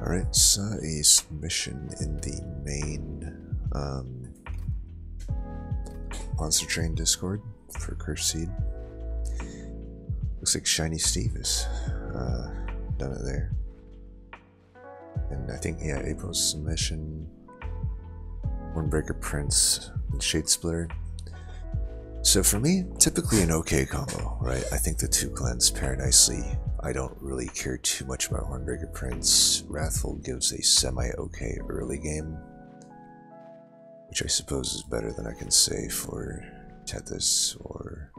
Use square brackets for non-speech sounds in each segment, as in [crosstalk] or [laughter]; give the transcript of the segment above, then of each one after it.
Alright, saw a submission in the main um, Monster Train Discord for Curse Seed. Looks like Shiny Steve has uh, done it there. And I think, yeah, April's submission, Hornbreaker Prince, and Shade Splitter. So for me, typically an okay combo, right? I think the two clans pair nicely. I don't really care too much about Hornbreaker Prince. Wrathful gives a semi-okay early game, which I suppose is better than I can say for Tethys or...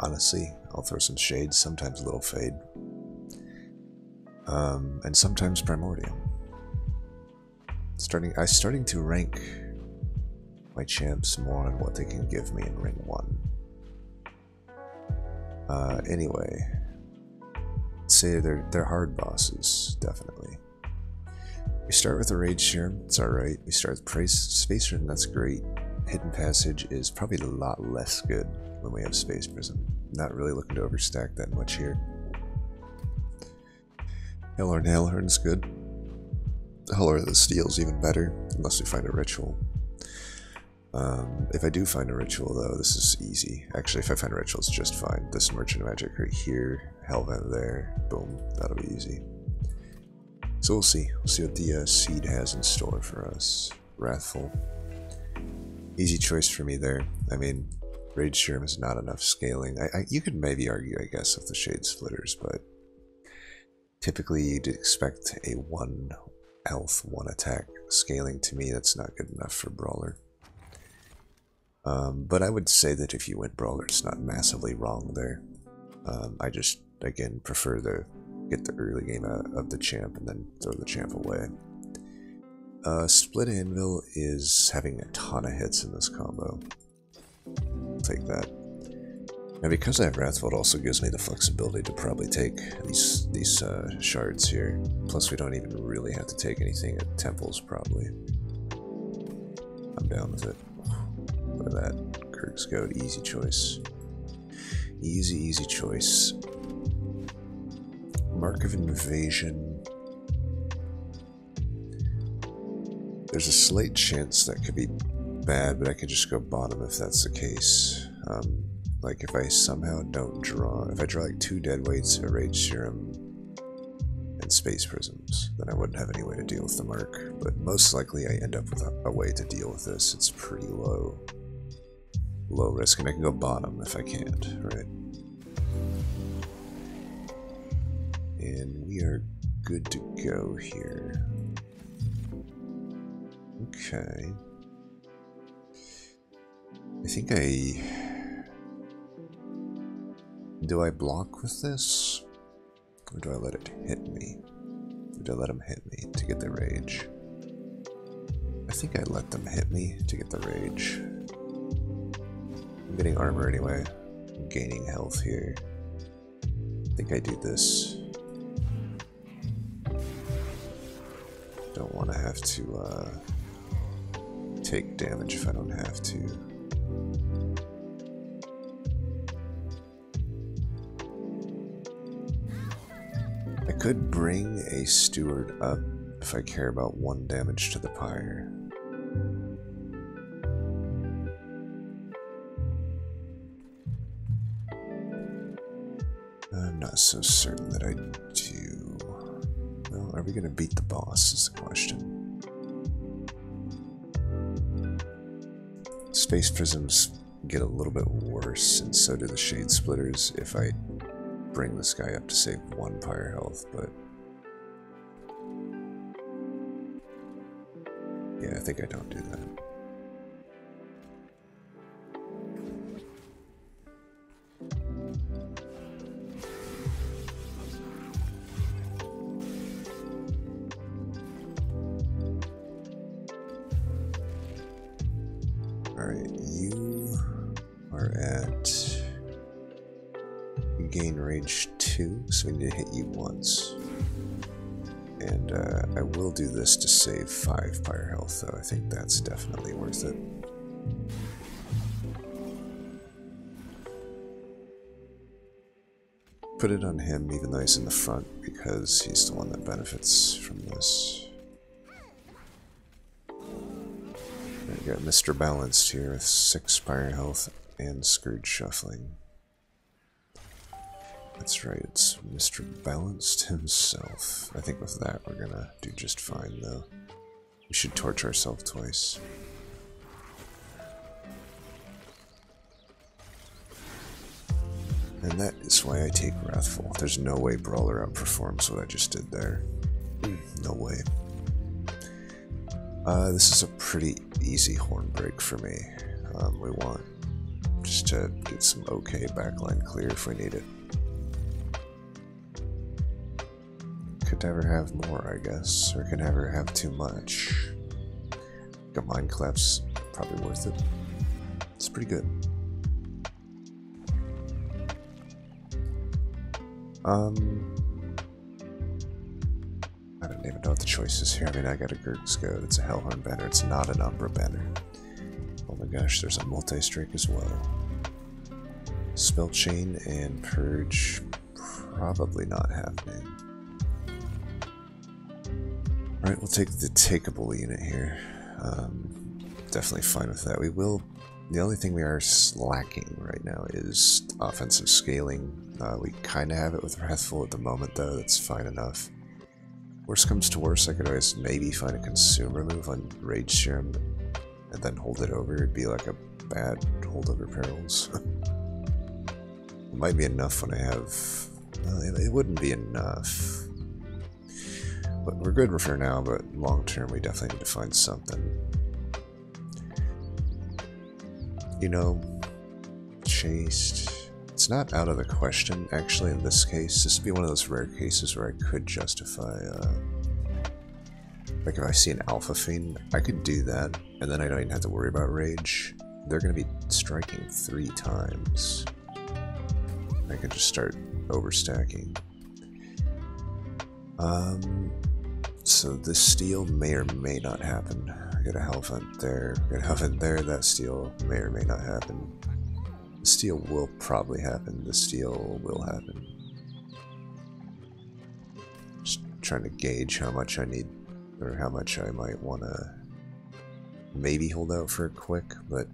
Honestly, I'll throw some shade, sometimes a little fade. Um, and sometimes Primordium. Starting, I'm starting to rank my champs more on what they can give me in ring one. Uh, anyway, say they're they're hard bosses, definitely. We start with a Rage Serum, it's alright. We start with Praise Space Serum, that's great. Hidden Passage is probably a lot less good when we have Space Prism. Not really looking to overstack that much here. Hellhorn Hellhorn's good. Hellhorn the Steel's even better, unless we find a ritual. Um, if I do find a ritual, though, this is easy. Actually, if I find a ritual, it's just fine. This Merchant Magic right here, Hellvent there, boom, that'll be easy. So we'll see. We'll see what the uh, seed has in store for us. Wrathful. Easy choice for me there. I mean, Rage Serum is not enough scaling. I, I, you could maybe argue, I guess, with the Shade Splitters, but typically you'd expect a one health, one attack scaling. To me, that's not good enough for Brawler. Um, but I would say that if you went Brawler, it's not massively wrong there. Um, I just, again, prefer to get the early game out of the champ and then throw the champ away. Uh, Split Anvil is having a ton of hits in this combo. Take that. Now because I have Wrathful, it also gives me the flexibility to probably take these these uh, shards here. Plus, we don't even really have to take anything at temples, probably. I'm down with it. Look at that. Gurg's Goad, easy choice. Easy, easy choice. Mark of Invasion. There's a slight chance that could be bad, but I could just go bottom if that's the case. Um, like if I somehow don't draw, if I draw like two dead weights, a rage serum, and space prisms, then I wouldn't have any way to deal with the mark. But most likely I end up with a, a way to deal with this. It's pretty low. Low risk, and I can go bottom if I can't, right? And we are good to go here. Okay. I think I do I block with this? Or do I let it hit me? Or do I let them hit me to get the rage? I think I let them hit me to get the rage. I'm getting armor anyway. I'm gaining health here. I think I do this. I don't want to have to uh, take damage if I don't have to. I could bring a steward up if I care about one damage to the pyre. I'm not so certain that I. Well, are we going to beat the boss is the question. Space prisms get a little bit worse, and so do the shade splitters if I bring this guy up to save one pyre health, but... Yeah, I think I don't do that. You are at gain range 2, so we need to hit you once. And uh, I will do this to save 5 pyre health, though. I think that's definitely worth it. put it on him even though he's in the front because he's the one that benefits from this. Got Mr. Balanced here with 6 fire health and Scourge Shuffling. That's right, it's Mr. Balanced himself. I think with that we're gonna do just fine though. We should torch ourselves twice. And that is why I take Wrathful. There's no way Brawler outperforms what I just did there. Hmm, no way. Uh, this is a pretty easy horn break for me. Um, we want just to get some okay backline clear if we need it. Could never have more, I guess, or could never have too much. A mind collapse, probably worth it. It's pretty good. Um, even know what the choice is here. I mean, I got a Gurg's Goad. It's a Hellhorn banner. It's not an Umbra banner. Oh my gosh, there's a multi-strike as well. Spell Chain and Purge, probably not happening. Alright, we'll take the takeable unit here. Um, definitely fine with that. We will... The only thing we are slacking right now is offensive scaling. Uh, we kind of have it with Wrathful at the moment, though. That's fine enough. Worst comes to worst, I could always maybe find a consumer move on Rage Serum and then hold it over. It'd be like a bad holdover perils. [laughs] it might be enough when I have... Well, it wouldn't be enough. But we're good for now, but long term we definitely need to find something. You know, chased it's not out of the question, actually, in this case. This would be one of those rare cases where I could justify, uh, like if I see an Alpha Fiend, I could do that, and then I don't even have to worry about Rage. They're going to be striking three times. I could just start overstacking. Um, so this steal may or may not happen. I got a Hellvent there, I got a Hellvent there, that steal may or may not happen. The steal will probably happen. The steal will happen. Just trying to gauge how much I need, or how much I might want to maybe hold out for a quick, but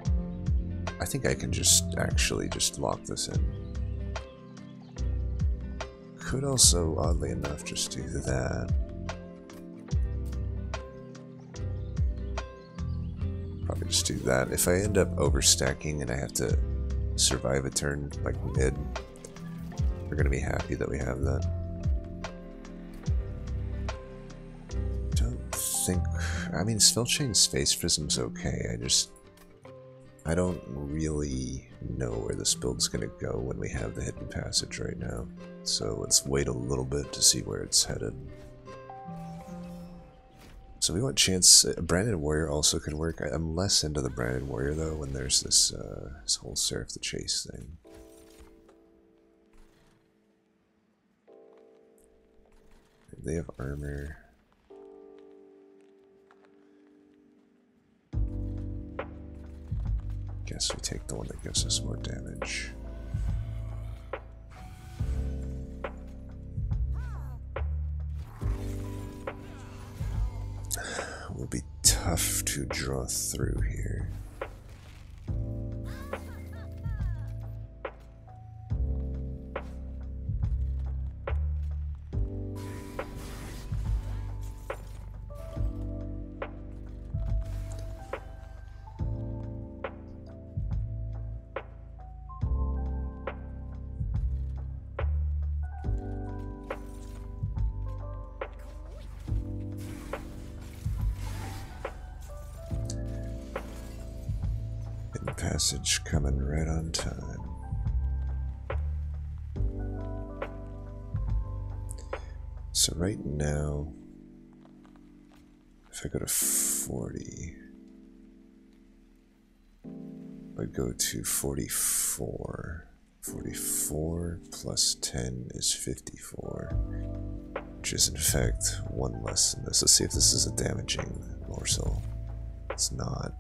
I think I can just actually just lock this in. Could also, oddly enough, just do that. Probably just do that. If I end up overstacking and I have to survive a turn like mid, we're gonna be happy that we have that. Don't think. I mean, Spell Chain Space Prism's okay. I just. I don't really know where this build's gonna go when we have the hidden passage right now. So let's wait a little bit to see where it's headed. So we want chance. Uh, Branded Warrior also could work. I, am less into the Branded Warrior though when there's this, uh, this whole Seraph the Chaste thing. They have armor. Guess we take the one that gives us more damage. Will be tough to draw through here. Passage coming right on time. So right now, if I go to 40, I'd go to 44. 44 plus 10 is 54, which is in fact one less than this. Let's see if this is a damaging morsel. It's not.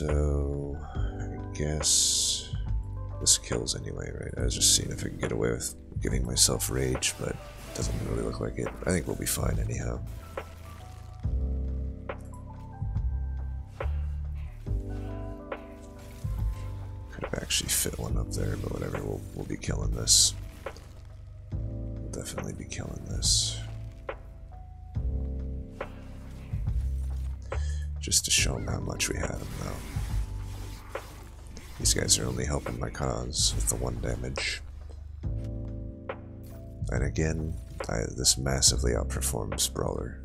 So, I guess this kills anyway, right? I was just seeing if I could get away with giving myself rage, but it doesn't really look like it. I think we'll be fine anyhow. Could have actually fit one up there, but whatever, we'll, we'll be killing this. We'll definitely be killing this. Just to show them how much we them, though. These guys are only helping my cause with the one damage. And again, I, this massively outperforms Brawler.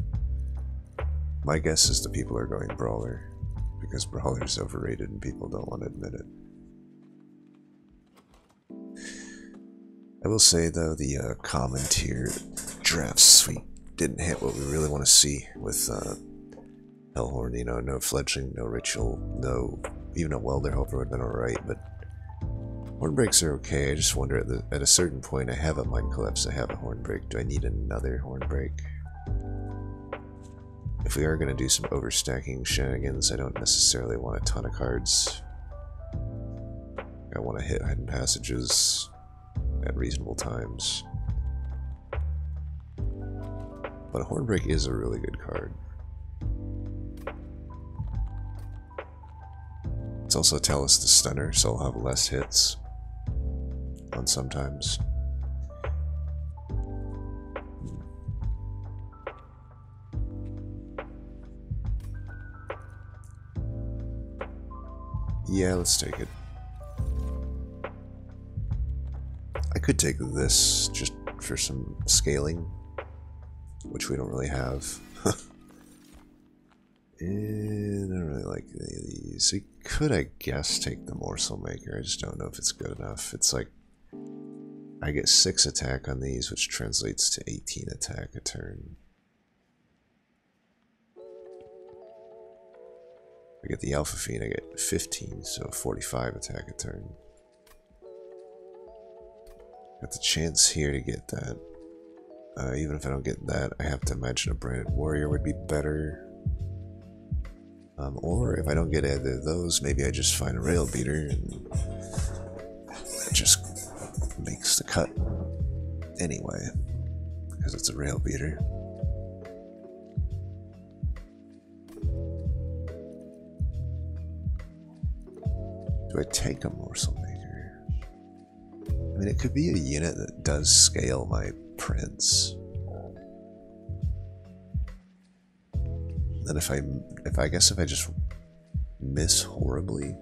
My guess is the people are going Brawler, because Brawler's overrated and people don't want to admit it. I will say though, the uh, common tier draft suite didn't hit what we really want to see with uh, Hellhorn, you know, no fledgling, no ritual, no even a welder helper would have been alright, but hornbreaks are okay. I just wonder at, the, at a certain point, I have a mind collapse, I have a hornbreak. Do I need another hornbreak? If we are going to do some overstacking shenanigans, I don't necessarily want a ton of cards. I want to hit hidden passages at reasonable times. But a hornbreak is a really good card. It's also Talus the Stunner, so I'll have less hits on sometimes. Yeah, let's take it. I could take this just for some scaling, which we don't really have. Of could, I guess, take the Morsel Maker. I just don't know if it's good enough. It's like I get 6 attack on these, which translates to 18 attack a turn. I get the Alpha Fiend, I get 15, so 45 attack a turn. Got the chance here to get that. Uh, even if I don't get that, I have to imagine a Branded Warrior would be better. Um, or if I don't get either of those, maybe I just find a rail beater and it just makes the cut anyway, because it's a rail beater. Do I take a morsel maker? I mean, it could be a unit that does scale my prince. Then if I, if I guess if I just miss horribly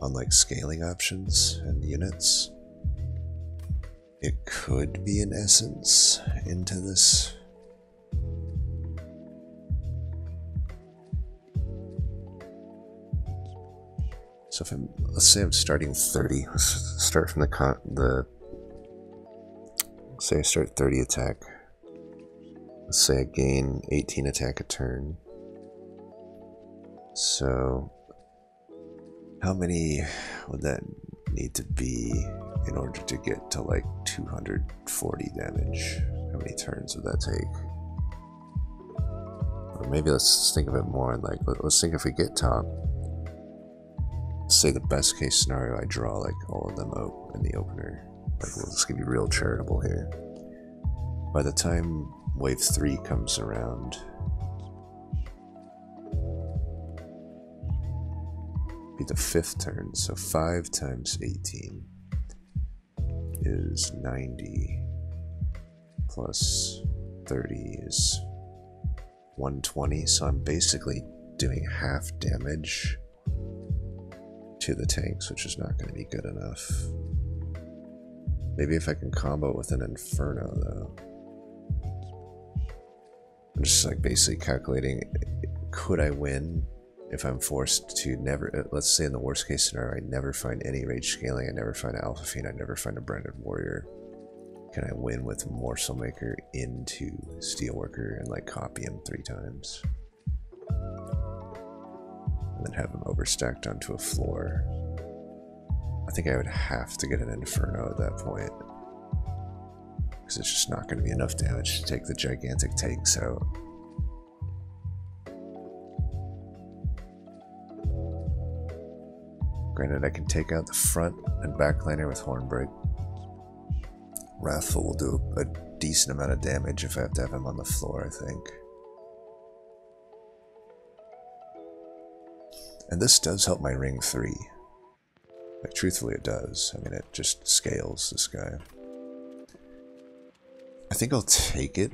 on like scaling options and units, it could be an essence into this. So if I'm, let's say I'm starting 30, let's [laughs] start from the con, the, say I start 30 attack. Say gain 18 attack a turn. So, how many would that need to be in order to get to like 240 damage? How many turns would that take? Or maybe let's think of it more like, let's think if we get top. Say the best case scenario, I draw like all of them out in the opener. Like, let's be real charitable here. By the time wave 3 comes around. Be the fifth turn, so 5 times 18 is 90 plus 30 is 120, so I'm basically doing half damage to the tanks, which is not going to be good enough. Maybe if I can combo with an Inferno, though. I'm just like basically calculating could I win if I'm forced to never, uh, let's say in the worst case scenario, I never find any rage scaling, I never find an alpha fiend, I never find a branded warrior. Can I win with morsel maker into steelworker and like copy him three times? And then have him overstacked onto a floor. I think I would have to get an inferno at that point because it's just not going to be enough damage to take the gigantic tanks out. Granted, I can take out the front and back liner with Hornbreak. Wrathful will do a decent amount of damage if I have to have him on the floor, I think. And this does help my ring 3. Like, truthfully, it does. I mean, it just scales this guy. I think I'll take it,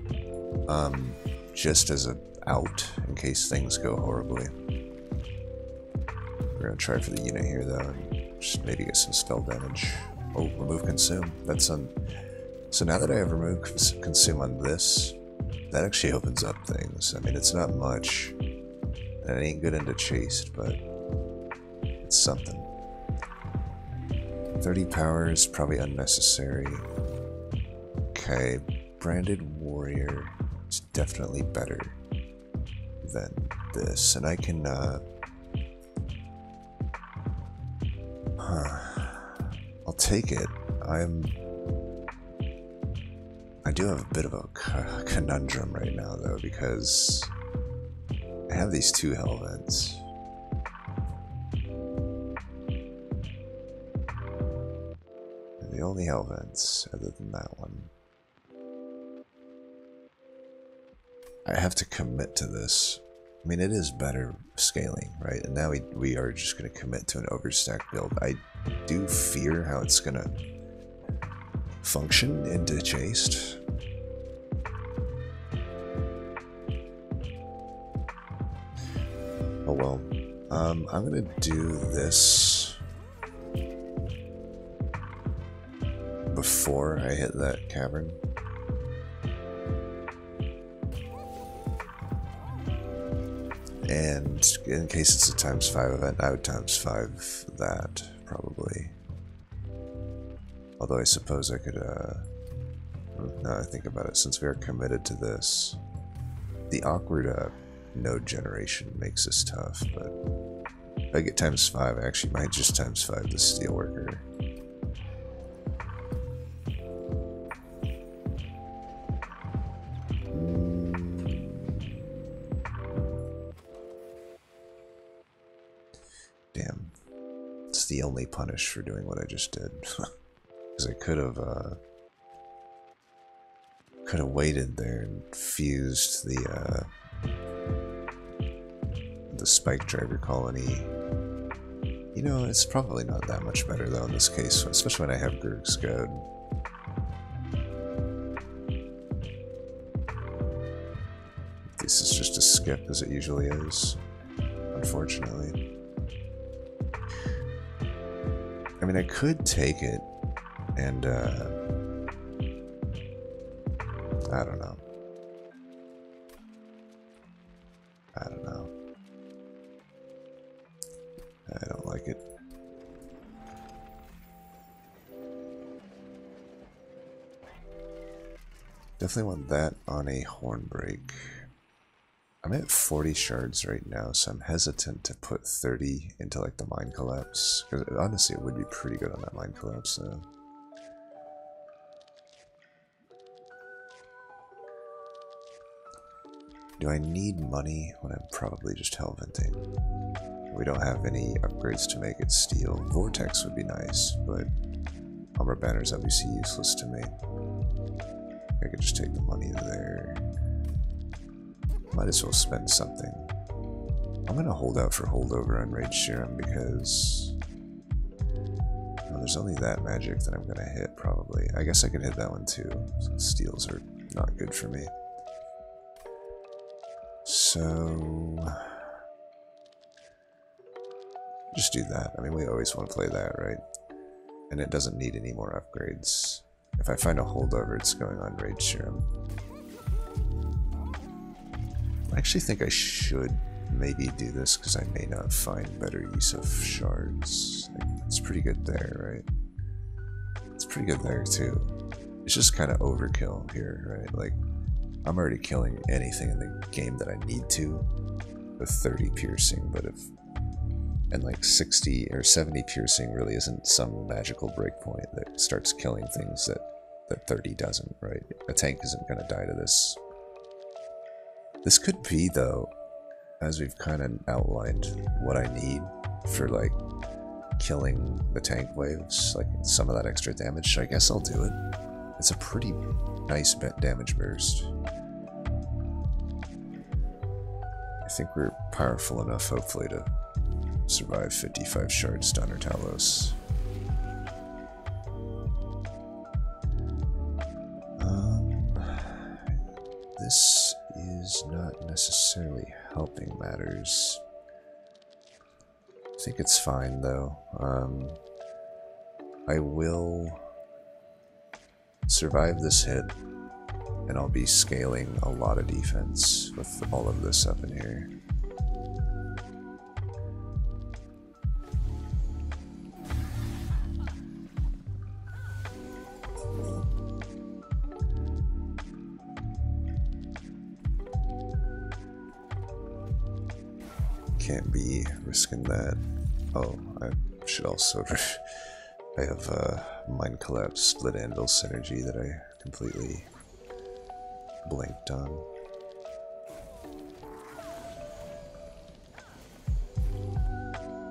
um, just as a out in case things go horribly. We're gonna try for the unit here, though, just maybe get some spell damage. Oh, remove consume. That's on. So now that I have removed consume on this, that actually opens up things. I mean, it's not much, and it ain't good into chased, but it's something. 30 power is probably unnecessary. Okay, Branded Warrior is definitely better than this, and I can, uh... Huh. [sighs] I'll take it. I'm... I do have a bit of a conundrum right now, though, because I have these two hell the only hell vents other than that one. I have to commit to this. I mean, it is better scaling, right? And now we, we are just going to commit to an overstack build. I do fear how it's going to function into chased. Oh well. Um, I'm going to do this before I hit that cavern. And in case it's a times 5 event, I would times 5 that, probably. Although I suppose I could, uh... Now I think about it, since we are committed to this, the awkward uh, node generation makes this tough, but if I get times 5, I actually might just times 5 the steelworker. The only punish for doing what I just did. [laughs] Because I could have, uh, could have waited there and fused the, uh, the spike driver colony. You know, it's probably not that much better though in this case, especially when I have Grurg's Goad. This is just a skip as it usually is, unfortunately. Mean, I could take it and, uh, I don't know. I don't know. I don't like it. Definitely want that on a horn break. I'm at 40 shards right now, so I'm hesitant to put 30 into like the mind collapse. Because honestly, it would be pretty good on that mind collapse. So. Do I need money when I'm probably just hell venting? We don't have any upgrades to make it steel. Vortex would be nice, but armor banner's obviously useless to me. I could just take the money there. Might as well spend something. I'm gonna hold out for holdover on Rage Serum because well, there's only that magic that I'm gonna hit probably. I guess I could hit that one too. Steals are not good for me. So just do that. I mean, we always want to play that, right? And it doesn't need any more upgrades. If I find a holdover, it's going on Rage Serum. I actually think I should maybe do this because I may not find better use of shards. It's pretty good there, right? It's pretty good there too. It's just kind of overkill here, right? Like, I'm already killing anything in the game that I need to with 30 piercing, but if and like 60 or 70 piercing really isn't some magical breakpoint that starts killing things that that 30 doesn't, right? A tank isn't going to die to this this could be, though, as we've kind of outlined what I need for like killing the tank waves, like some of that extra damage, So I guess I'll do it. It's a pretty nice damage burst. I think we're powerful enough, hopefully, to survive 55 shards to Hunter Talos. Um, this is not necessarily helping matters. I think it's fine though. Um, I will survive this hit, and I'll be scaling a lot of defense with all of this up in here. Risking that. Oh, I should also. [laughs] I have a Mind Collapse Split Anvil synergy that I completely blanked on.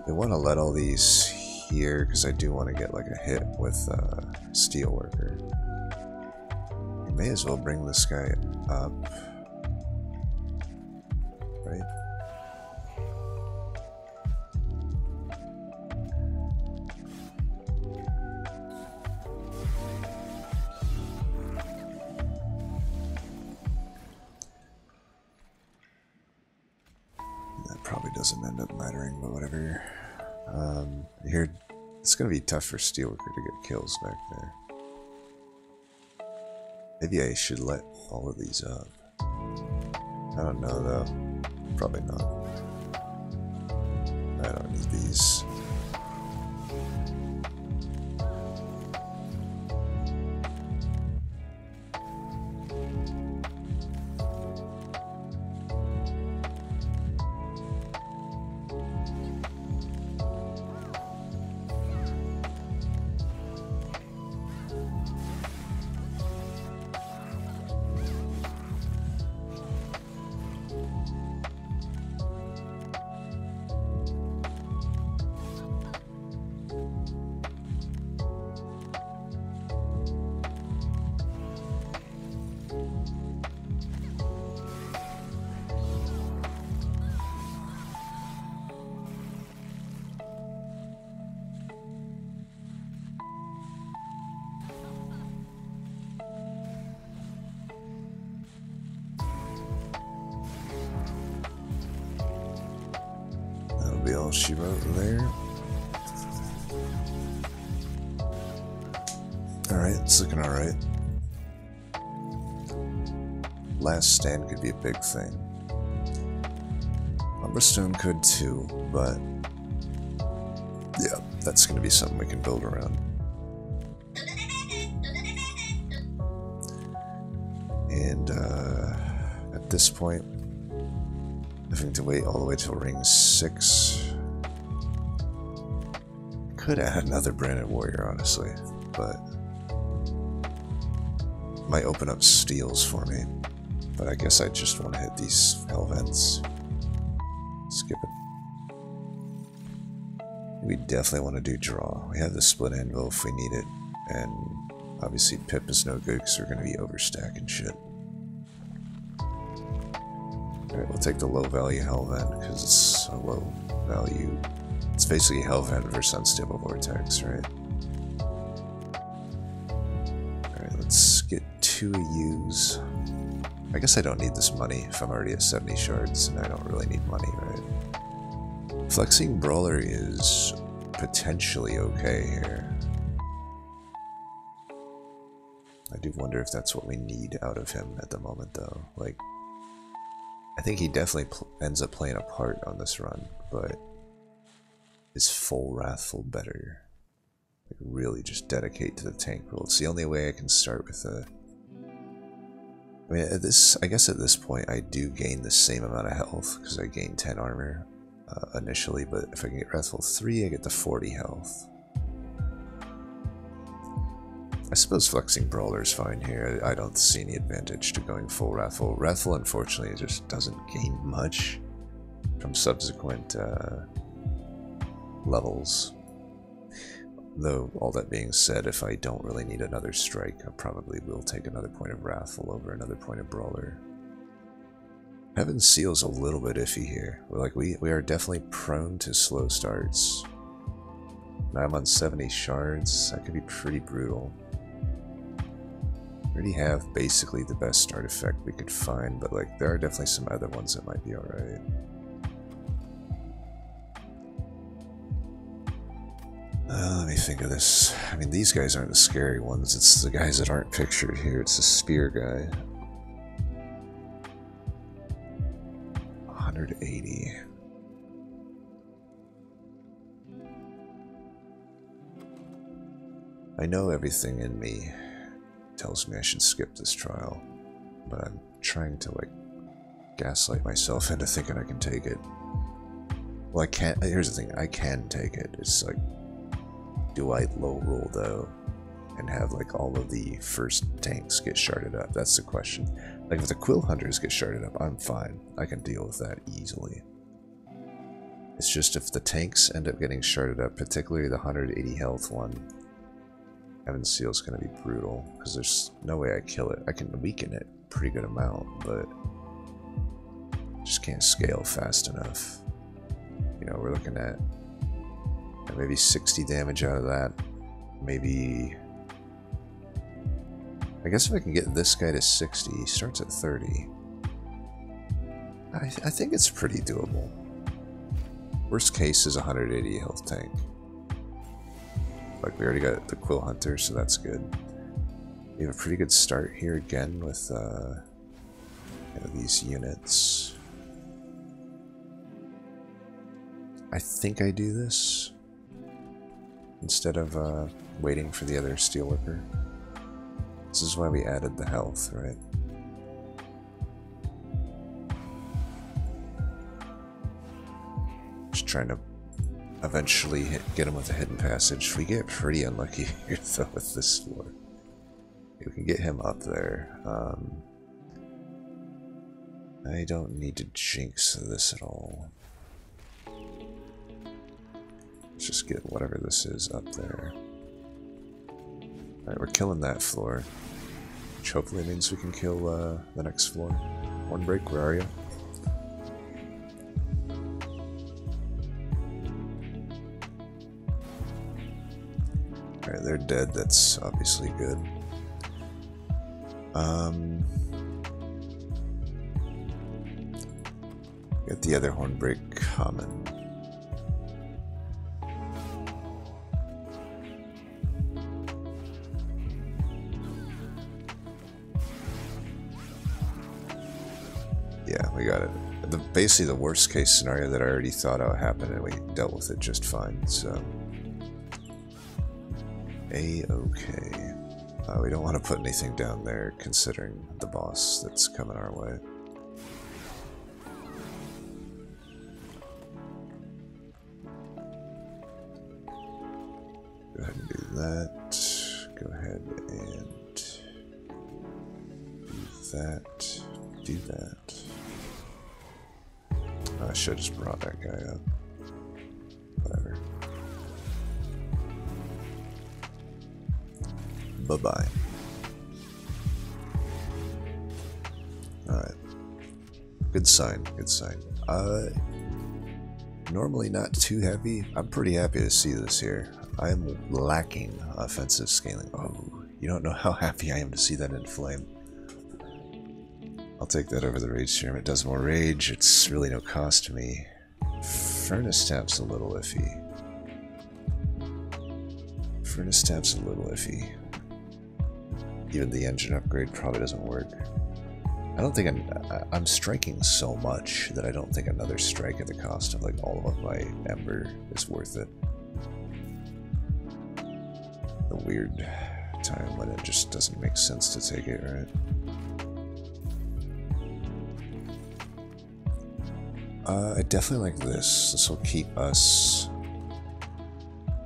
I want to let all these here because I do want to get like a hit with uh, Steelworker. You may as well bring this guy up, right? Tough for Steelworker to get kills back there. Maybe I should let all of these up. I don't know though. Probably not. I don't need these. All she wrote there. Alright, it's looking alright. Last stand could be a big thing. Umberstone could too, but yeah, that's going to be something we can build around. And uh, at this point, having to wait all the way till ring 6 could add another branded warrior, honestly, but might open up steals for me. But I guess I just want to hit these hell vents. Skip it. We definitely want to do draw. We have the split anvil if we need it, and obviously pip is no good because we're going to be overstacking shit. Alright, we'll take the low value hell vent because it's a low value basically Hellvent versus Unstable Vortex, right? Alright, let's get two use. I guess I don't need this money if I'm already at 70 shards, and I don't really need money, right? Flexing Brawler is potentially okay here. I do wonder if that's what we need out of him at the moment, though. Like, I think he definitely ends up playing a part on this run, but is full Wrathful better? Like really just dedicate to the tank rule. It's the only way I can start with a... I mean, at this, I guess at this point I do gain the same amount of health because I gain 10 armor uh, initially, but if I can get Wrathful 3, I get the 40 health. I suppose flexing Brawler is fine here. I don't see any advantage to going full Wrathful. Wrathful, unfortunately, just doesn't gain much from subsequent uh, levels. Though, all that being said, if I don't really need another strike, I probably will take another point of Wrathful over another point of Brawler. Heaven Seal's a little bit iffy here. We're like, we, we are definitely prone to slow starts. Now I'm on 70 shards, that could be pretty brutal. We already have basically the best start effect we could find, but like there are definitely some other ones that might be alright. Uh, let me think of this. I mean, these guys aren't the scary ones. It's the guys that aren't pictured here. It's the spear guy. 180. I know everything in me tells me I should skip this trial, but I'm trying to, like, gaslight myself into thinking I can take it. Well, I can't. Here's the thing I can take it. It's like do I low roll though and have like all of the first tanks get sharded up? That's the question. Like if the quill hunters get sharded up, I'm fine. I can deal with that easily. It's just if the tanks end up getting sharded up, particularly the 180 health one, Heaven Seal's gonna be brutal because there's no way I kill it. I can weaken it pretty good amount, but just can't scale fast enough. You know, we're looking at maybe 60 damage out of that. Maybe... I guess if I can get this guy to 60, he starts at 30. I, th I think it's pretty doable. Worst case is 180 health tank. Like, we already got the Quill Hunter, so that's good. We have a pretty good start here again with uh, you know, these units. I think I do this instead of uh, waiting for the other steelworker. This is why we added the health, right? Just trying to eventually hit, get him with a hidden passage. We get pretty unlucky [laughs] here though with this floor. We can get him up there. Um, I don't need to jinx this at all. Let's just get whatever this is up there. Alright, we're killing that floor. Which hopefully means we can kill uh, the next floor. Hornbreak, where are you? Alright, they're dead. That's obviously good. Um, get the other Hornbreak common. Basically the worst case scenario that I already thought out happened and we dealt with it just fine, so... A-okay. Uh, we don't want to put anything down there considering the boss that's coming our way. Up. Whatever. Bye-bye. Alright. Good sign, good sign. Uh, normally not too heavy. I'm pretty happy to see this here. I am lacking offensive scaling. Oh, you don't know how happy I am to see that in flame. I'll take that over the rage serum. It does more rage. It's really no cost to me. Furnace tap's a little iffy. Furnace tap's a little iffy. Even the engine upgrade probably doesn't work. I don't think I'm, I'm striking so much that I don't think another strike at the cost of like all of my ember is worth it. The weird time when it just doesn't make sense to take it, right? Uh, I definitely like this. This will keep us.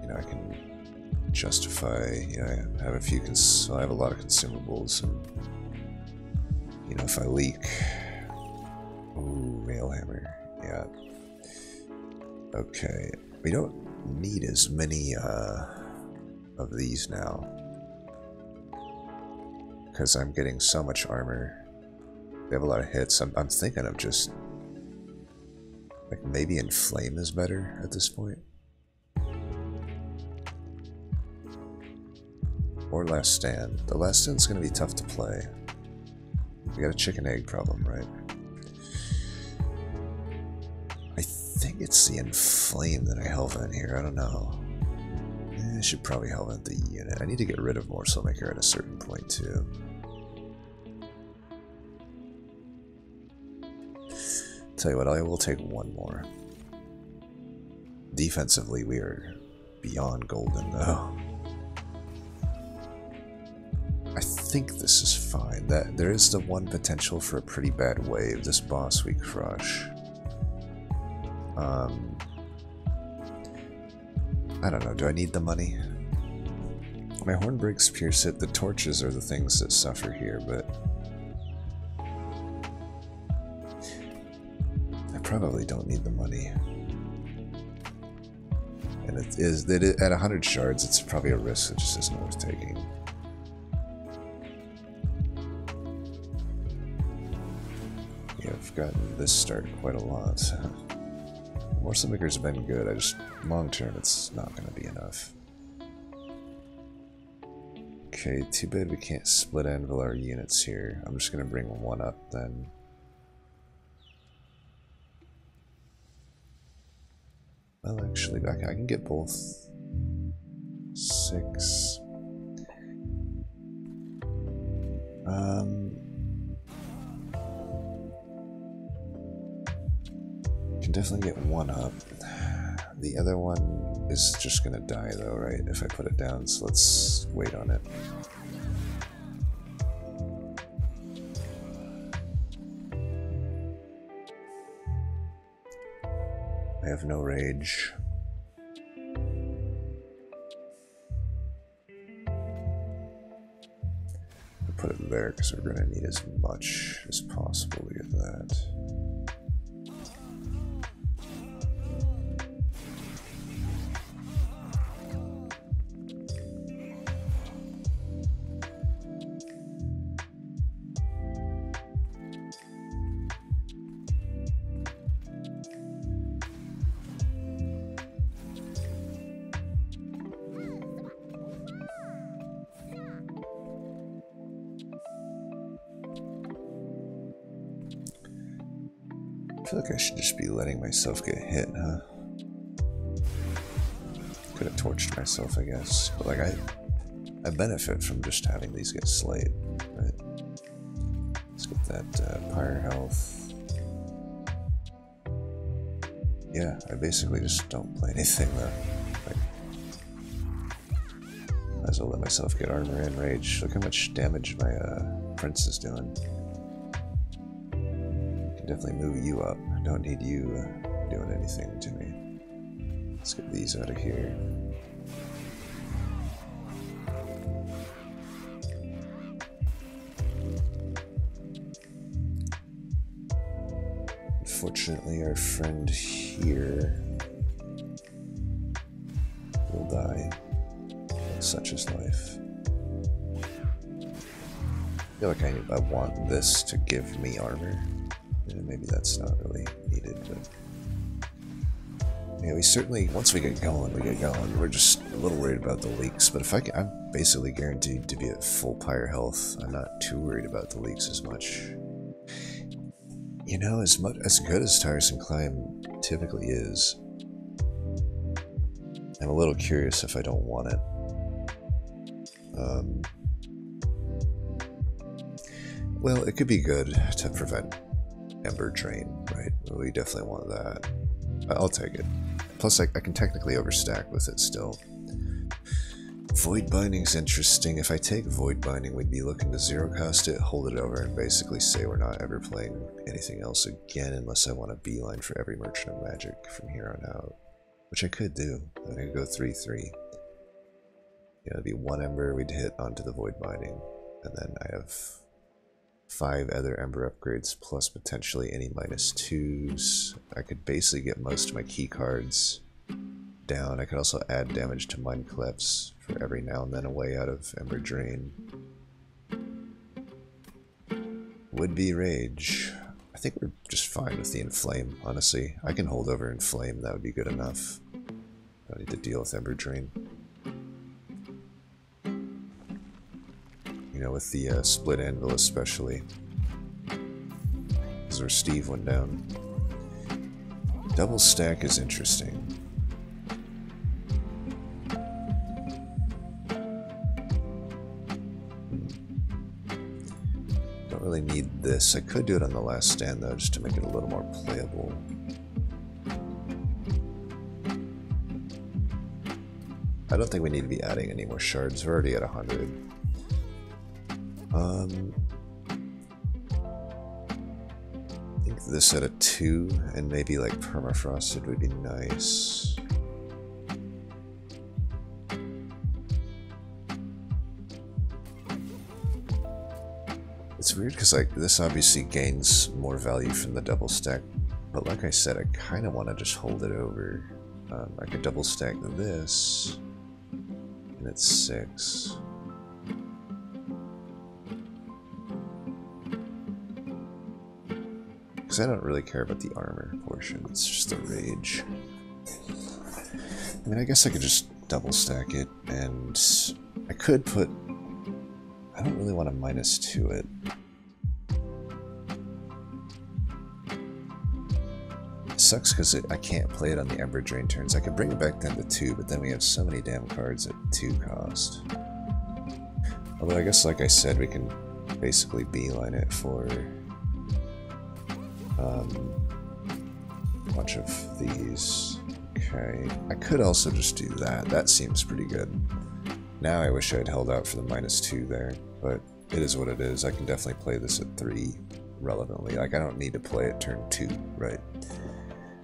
You know, I can justify. You know, I have a few. Cons I have a lot of consumables, and you know, if I leak. Ooh, mail hammer. Yeah. Okay. We don't need as many uh, of these now. Because I'm getting so much armor. They have a lot of hits. I'm, I'm thinking of just... Like, maybe Inflame is better at this point. Or Last Stand. The Last Stand's gonna be tough to play. We got a chicken egg problem, right? I think it's the Inflame that I Hellvent here. I don't know. Eh, I should probably Hellvent the unit. I need to get rid of Morsel Maker at a certain point, too. Tell you what, I will take one more. Defensively, we are beyond golden, though. I think this is fine. That There is the one potential for a pretty bad wave. This boss we crush. Um, I don't know. Do I need the money? My horn breaks pierce it. The torches are the things that suffer here, but... probably don't need the money. And it is that at 100 shards, it's probably a risk that just isn't worth taking. Yeah, I've gotten this start quite a lot. Morsel Maker's been good, I just, long term, it's not going to be enough. Okay, too bad we can't split anvil our units here. I'm just going to bring one up then. Well, actually, I can get both. Six. Um, can definitely get one up. The other one is just gonna die though, right? If I put it down, so let's wait on it. Have no rage. I'll put it there because we're going to need as much as possible to get that. Myself get hit, huh? Could have torched myself, I guess. But like I I benefit from just having these get slayed, right? Let's get that uh, pyre health. Yeah, I basically just don't play anything though. Like, might as well let myself get armor and rage. Look how much damage my uh, prince is doing. Can definitely move you up. I don't need you uh, doing anything to me. Let's get these out of here. Unfortunately, our friend here will die. such is life. I feel like I, I want this to give me armor. Maybe that's not really needed, but yeah, we certainly, once we get going, we get going. We're just a little worried about the leaks, but if I can, I'm basically guaranteed to be at full pyre health. I'm not too worried about the leaks as much. You know, as much as good as Tiresome Climb typically is, I'm a little curious if I don't want it. Um, well, it could be good to prevent Ember Drain, right? We definitely want that. I'll take it. Plus, I, I can technically overstack with it still. Void Binding's interesting. If I take Void Binding, we'd be looking to zero cost it, hold it over, and basically say we're not ever playing anything else again unless I want a beeline for every Merchant of Magic from here on out. Which I could do. I could go 3-3. Yeah, it'd be one Ember we'd hit onto the Void Binding. And then I have five other Ember upgrades plus potentially any minus twos. I could basically get most of my key cards down. I could also add damage to Mind Collapse for every now and then away out of Ember Drain. Would be Rage. I think we're just fine with the Inflame, honestly. I can hold over Inflame, that would be good enough. I Don't need to deal with Ember Drain. You know, with the uh, Split Anvil especially. This is where Steve went down. Double stack is interesting. Don't really need this. I could do it on the last stand though, just to make it a little more playable. I don't think we need to be adding any more shards. We're already at 100. Um, I think this at a 2, and maybe like permafrosted would be nice. It's weird because like this obviously gains more value from the double stack, but like I said, I kind of want to just hold it over. Um, I could double stack this, and it's 6. Because I don't really care about the armor portion, it's just the rage. I mean, I guess I could just double stack it, and I could put... I don't really want a minus to it. It sucks because I can't play it on the Ember Drain turns. I could bring it back down to 2, but then we have so many damn cards at 2 cost. Although I guess, like I said, we can basically beeline it for um, a bunch of these. Okay, I could also just do that. That seems pretty good. Now I wish I had held out for the minus two there, but it is what it is. I can definitely play this at three relevantly. Like, I don't need to play it turn two, right?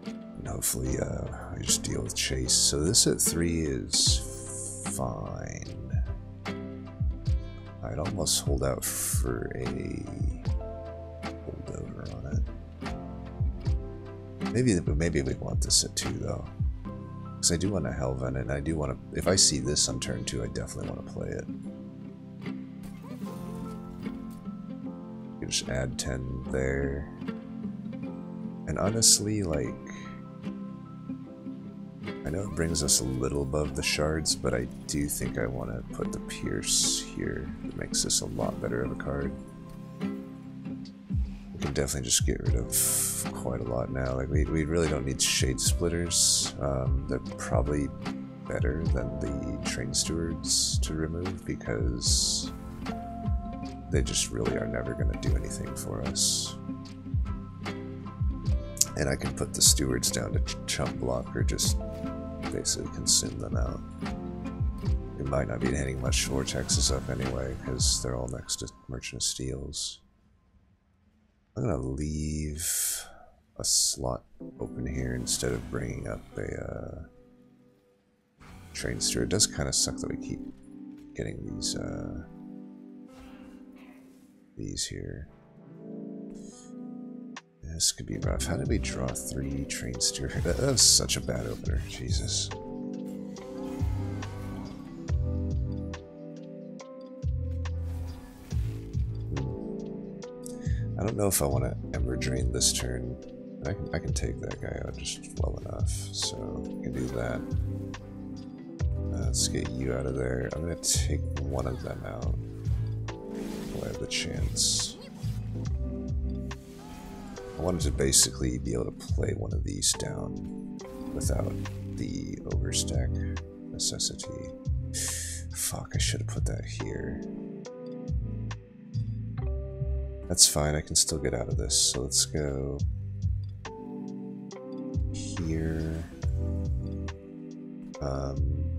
And hopefully uh, I just deal with Chaste. So this at three is fine. I'd almost hold out for a Maybe maybe we want this at 2 though. Because I do want a Helven and I do want to... If I see this on turn 2, I definitely want to play it. You just add 10 there. And honestly, like... I know it brings us a little above the shards, but I do think I want to put the Pierce here. It makes this a lot better of a card definitely just get rid of quite a lot now. Like we, we really don't need shade splitters. Um, they're probably better than the train stewards to remove because they just really are never going to do anything for us. And I can put the stewards down to ch chump block or just basically consume them out. We might not be hitting much vortexes up anyway because they're all next to Merchant of Steels. I'm gonna leave a slot open here instead of bringing up a uh, train store. It does kind of suck that we keep getting these uh, these here. This could be rough. How did we draw three train steer? [laughs] That was such a bad opener. Jesus. Don't know if I want to Ember Drain this turn. I can, I can take that guy out just well enough, so I can do that. Uh, let's get you out of there. I'm going to take one of them out. I have the chance. I wanted to basically be able to play one of these down without the overstack necessity. Fuck, I should have put that here. That's fine, I can still get out of this. So let's go here. Um,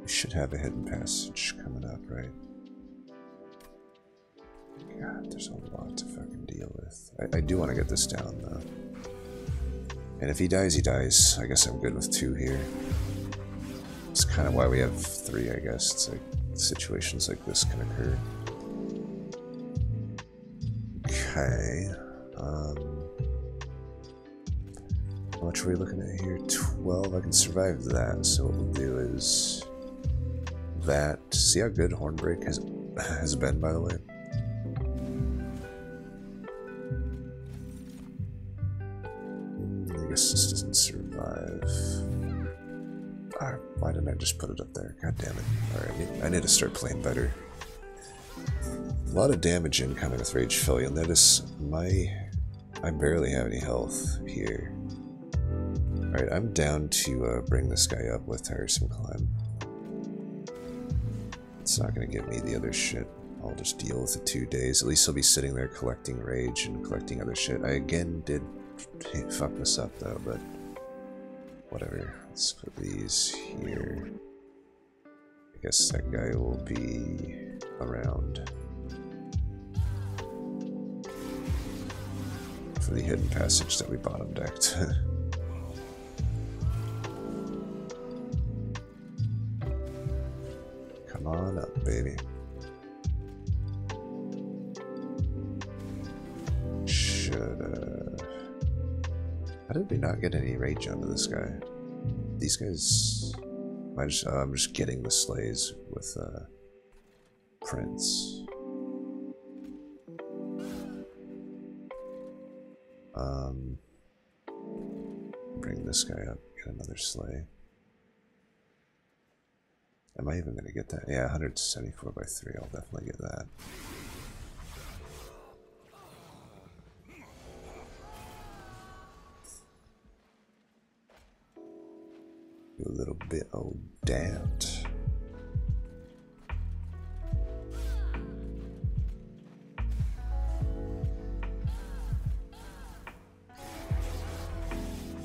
we should have a hidden passage coming up, right? God, there's a lot to fucking deal with. I, I do want to get this down, though. And if he dies, he dies. I guess I'm good with two here. It's kind of why we have three, I guess. It's like, situations like this can occur. Okay. Um, how much are we looking at here? 12. I can survive that. So what we'll do is that. See how good Hornbreak has [laughs] has been, by the way. Put it up there? God damn it. Alright, I need, to start playing better. A lot of damage incoming with Rage Fill. You'll notice my... I barely have any health here. Alright, I'm down to uh, bring this guy up with Tiresome Climb. It's not going to give me the other shit. I'll just deal with it two days. At least I'll be sitting there collecting rage and collecting other shit. I again did fuck this up though, but whatever. Let's put these here. I guess that guy will be around. For the hidden passage that we bottom decked. [laughs] Come on up, baby. Should, uh... How did we not get any rage onto this guy? These guys... I just, uh, I'm just getting the slays with, uh... Prince. Um... Bring this guy up, get another slay. Am I even going to get that? Yeah, 174 by 3. I'll definitely get that. A little bit of that.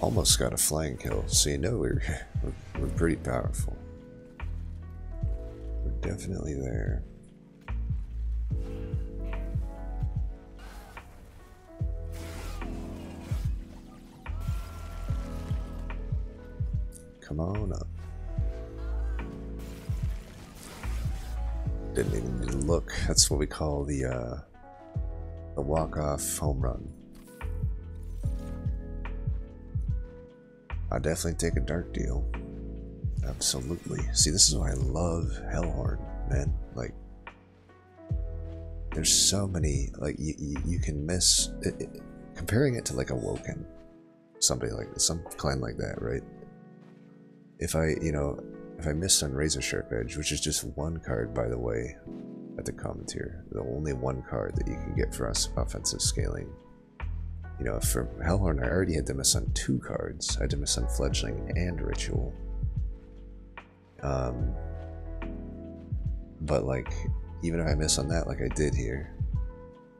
Almost got a flying kill, so you know we're, we're, [laughs] we're pretty powerful definitely there. Come on up. Didn't even look. That's what we call the uh, the walk-off home run. I definitely take a dark deal. Absolutely. See, this is why I love Hellhorn, man. Like, there's so many, like, you, you, you can miss, it, it, comparing it to, like, Awoken, somebody like, some clan like that, right? If I, you know, if I missed on Razor Sharp Edge, which is just one card, by the way, at the comment here, the only one card that you can get for us offensive scaling. You know, for Hellhorn, I already had to miss on two cards. I had to miss on Fledgling and Ritual. Um, but like, even if I miss on that, like I did here,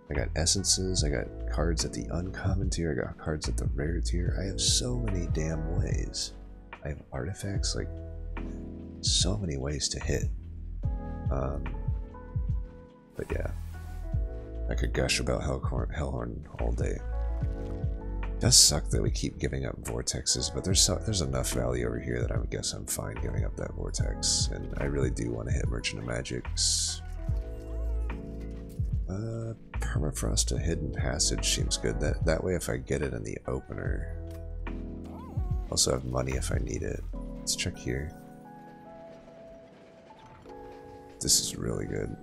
I got essences, I got cards at the uncommon tier, I got cards at the rare tier. I have so many damn ways. I have artifacts, like so many ways to hit. Um, but yeah, I could gush about Hellhorn, Hellhorn all day does suck that we keep giving up vortexes, but there's so, there's enough value over here that I would guess I'm fine giving up that vortex, and I really do want to hit Merchant of Magics. Uh, permafrost a hidden passage seems good. That that way, if I get it in the opener, also have money if I need it. Let's check here. This is really good.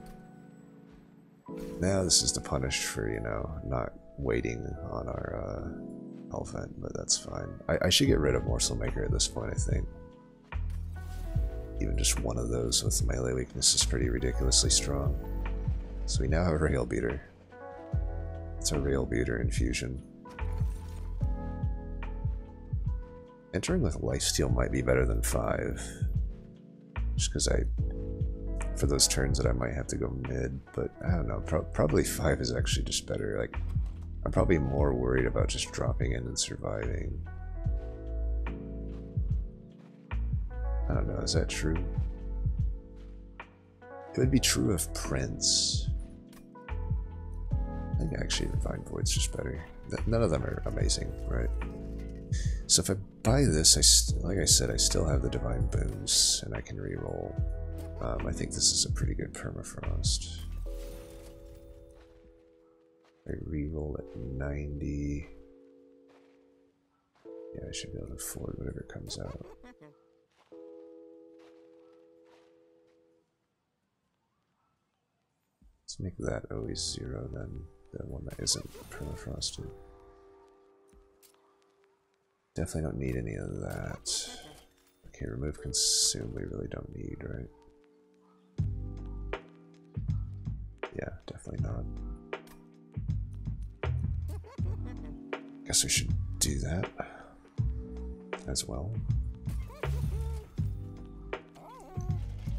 Now this is to punish for you know not waiting on our uh, elephant, but that's fine. I, I should get rid of Morsel Maker at this point, I think. Even just one of those with melee weakness is pretty ridiculously strong. So we now have a Rail Beater. It's a Rail Beater infusion. Entering with Lifesteal might be better than 5. Just because I... For those turns that I might have to go mid, but I don't know, pro probably 5 is actually just better. Like, I'm probably more worried about just dropping in and surviving. I don't know, is that true? It would be true of Prince. I think actually the Divine Boon's just better. None of them are amazing, right? So if I buy this, I like I said, I still have the Divine Boons, and I can reroll. Um, I think this is a pretty good permafrost. I reroll at 90. Yeah, I should be able to afford whatever comes out. Let's make that always zero then, the one that isn't permafrosted. Definitely don't need any of that. Okay, remove consume we really don't need, right? Yeah, definitely not. Guess we should do that as well.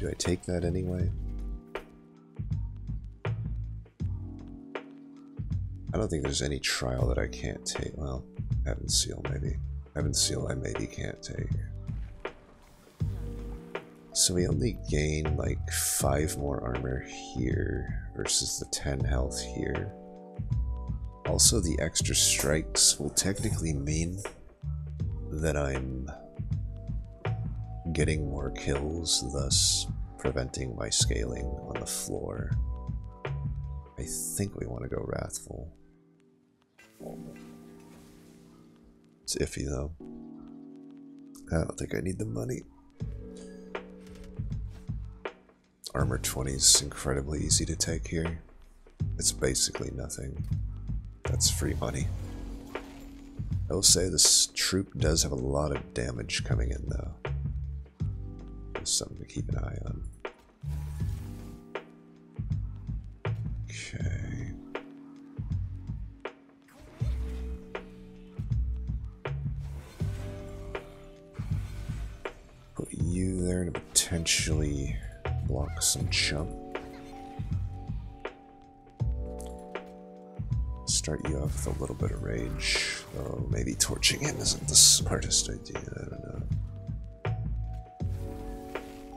Do I take that anyway? I don't think there's any trial that I can't take. Well, Heaven Seal maybe. Heaven Seal I maybe can't take. So we only gain like 5 more armor here versus the 10 health here. Also, the extra strikes will technically mean that I'm getting more kills, thus preventing my scaling on the floor. I think we want to go Wrathful. It's iffy though. I don't think I need the money. Armor 20 is incredibly easy to take here. It's basically nothing. That's free money. I will say this troop does have a lot of damage coming in though. Just something to keep an eye on. Potentially block some jump. Start you off with a little bit of rage. Oh, maybe torching him isn't the smartest idea, I don't know.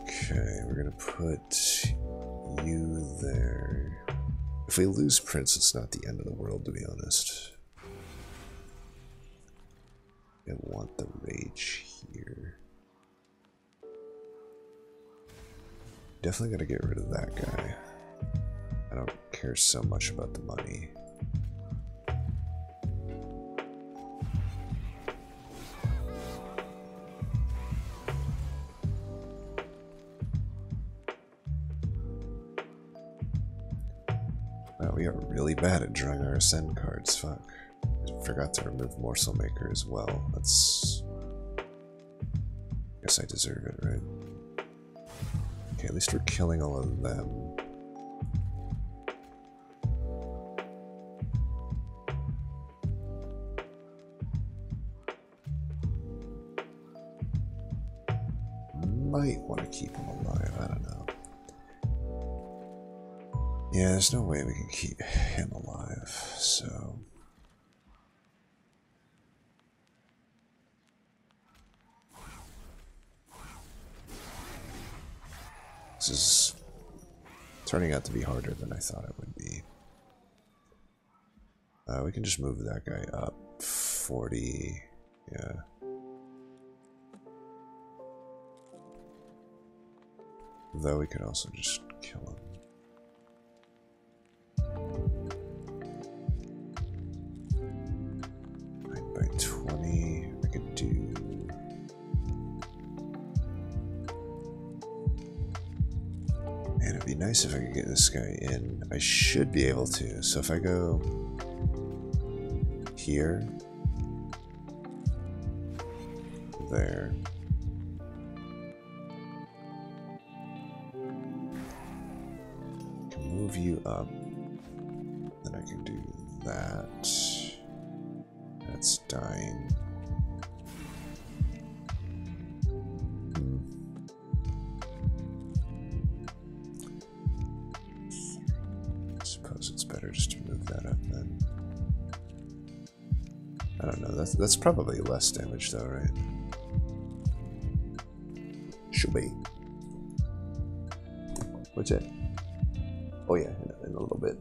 Okay, we're gonna put you there. If we lose Prince, it's not the end of the world, to be honest. I want the rage here. Definitely gotta get rid of that guy. I don't care so much about the money. Wow, we are really bad at drawing our ascend cards, fuck. I forgot to remove Morsel Maker as well. That's... Guess I deserve it, right? Okay, at least we're killing all of them. Might want to keep him alive, I don't know. Yeah, there's no way we can keep him alive, so... This is turning out to be harder than I thought it would be. Uh, we can just move that guy up 40. Yeah. Though we could also just kill him. Nice if I could get this guy in. I should be able to. So if I go here, there. Can move you up. Then I can do that. That's dying. That's, probably less damage though, right? Should be. What's it? Oh yeah, in, in a little bit.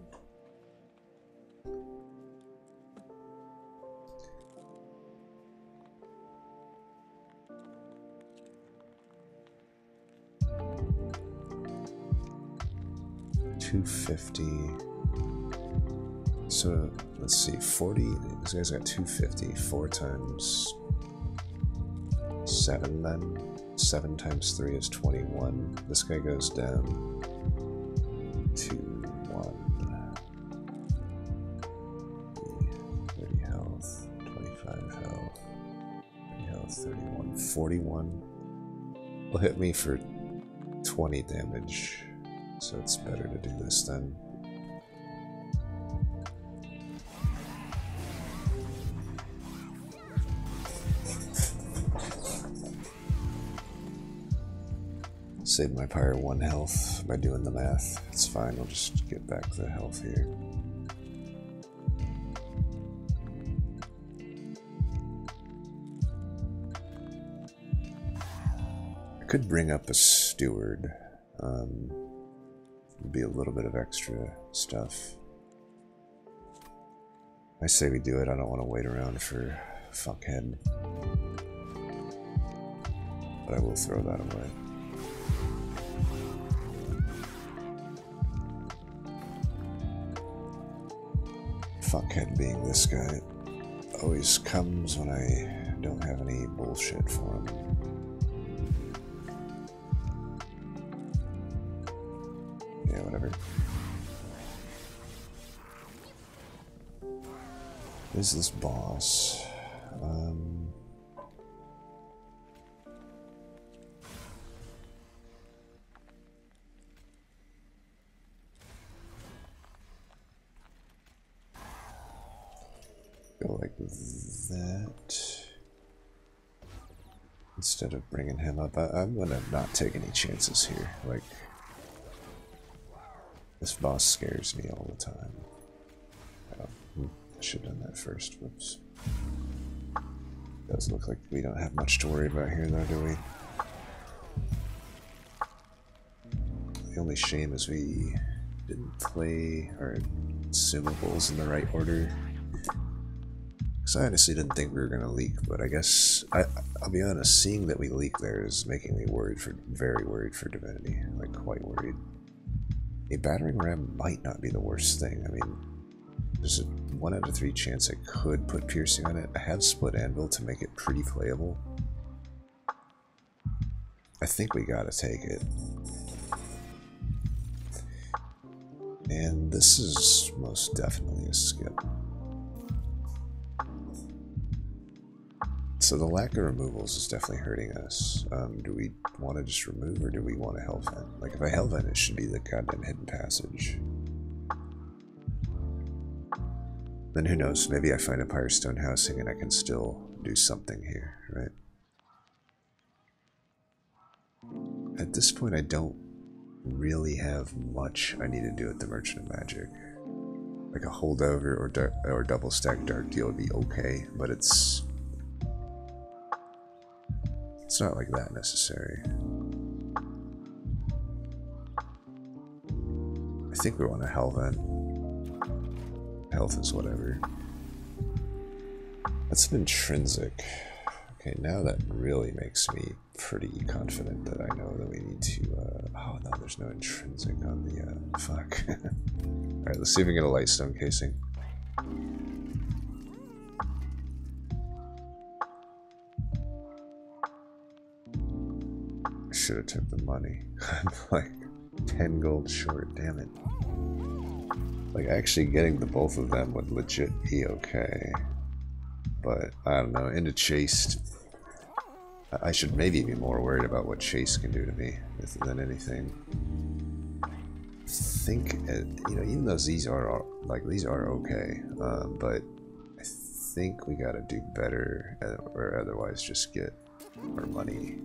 250. Let's see, 40. This guy's got 250. Four times seven then. Seven times three is 21. This guy goes down to one. 30 health, 25 health, 30 health, 31, 41. Will hit me for 20 damage, so it's better to do this then. Save my pyre one health by doing the math. It's fine, I'll just get back the health here. I could bring up a steward. Um, be a little bit of extra stuff. I say we do it, I don't want to wait around for fuckhead. But I will throw that away. Fuckhead being this guy always comes when I don't have any bullshit for him. Yeah, whatever. Is this boss? Him up, I, am gonna not take any chances here. Like, this boss scares me all the time. Oh, I should have done that first. Whoops. Does look like we don't have much to worry about here, though, do we? The only shame is we didn't play our consumables in the right order. I honestly didn't think we were going to leak, but I guess, I, I'll be honest, seeing that we leak there is making me worried for, very worried for Divinity. Like, quite worried. A battering ram might not be the worst thing. I mean, there's a one out of three chance I could put piercing on it. I have split anvil to make it pretty playable. I think we gotta take it. And this is most definitely a skip. So the lack of removals is definitely hurting us. Um, do we want to just remove or do we want to Hellvent? Like if I Hellvent, it should be the goddamn hidden passage. Then who knows, maybe I find a Pyrestone housing and I can still do something here, right? At this point, I don't really have much I need to do at the Merchant of Magic. Like a holdover or, or double stack dark deal would be okay, but it's it's not like that necessary. I think we want a Hellvent. Health is whatever. That's an intrinsic. Okay, now that really makes me pretty confident that I know that we need to, uh, oh no, there's no intrinsic on the, uh, fuck. [laughs] Alright, let's see if we can get a lightstone casing. Should have took the money. I'm [laughs] like 10 gold short, damn it. Like actually getting the both of them would legit be okay. But I don't know, into Chaste I should maybe be more worried about what Chaste can do to me than anything. I think, uh, you know, even though these are, like, these are okay, um, but I think we gotta do better, uh, or otherwise just get our money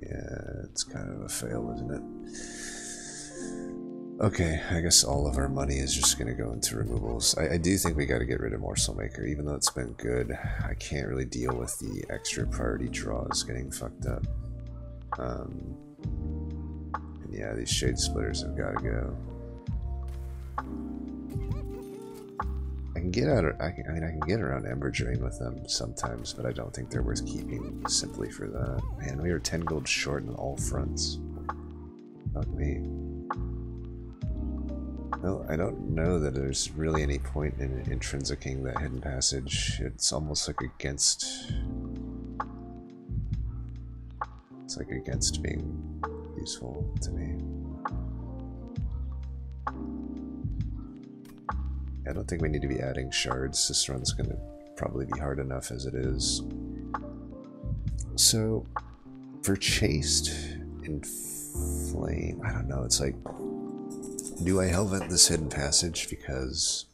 yeah, it's kind of a fail, isn't it? Okay, I guess all of our money is just going to go into removals. I, I do think we got to get rid of Morsel Maker, even though it's been good. I can't really deal with the extra priority draws getting fucked up. Um, yeah, these Shade Splitters have got to go. I can get out. I, can, I mean, I can get around Ember Drain with them sometimes, but I don't think they're worth keeping simply for that. Man, we are ten gold short on all fronts. Fuck me. Well, I don't know that there's really any point in intrinsicing that hidden passage. It's almost like against... It's like against being useful to me. I don't think we need to be adding shards. This run's going to probably be hard enough as it is. So, for Chaste in Flame, I don't know, it's like do I Hellvent this hidden passage? Because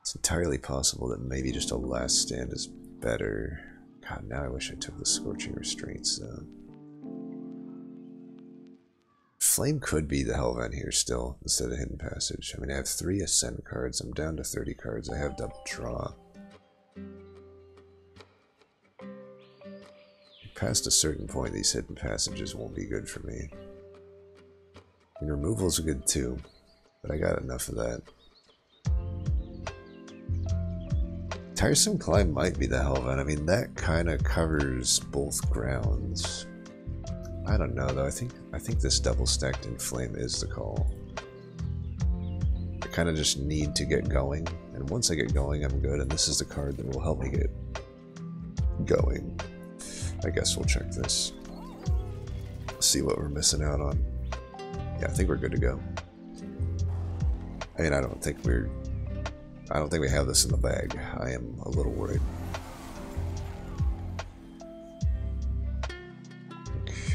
it's entirely possible that maybe just a last stand is better. God, now I wish I took the Scorching Restraints, though. Flame could be the Hellvent here still, instead of Hidden Passage. I mean, I have three Ascent cards. I'm down to 30 cards. I have double draw. Past a certain point, these Hidden Passages won't be good for me. And removal's good too, but I got enough of that. Tiresome Climb might be the Hellvent. I mean, that kind of covers both grounds. I don't know though. I think I think this double stacked Inflame is the call. I kind of just need to get going, and once I get going, I'm good. And this is the card that will help me get going. I guess we'll check this. See what we're missing out on. Yeah, I think we're good to go. I mean, I don't think we're... I don't think we have this in the bag. I am a little worried.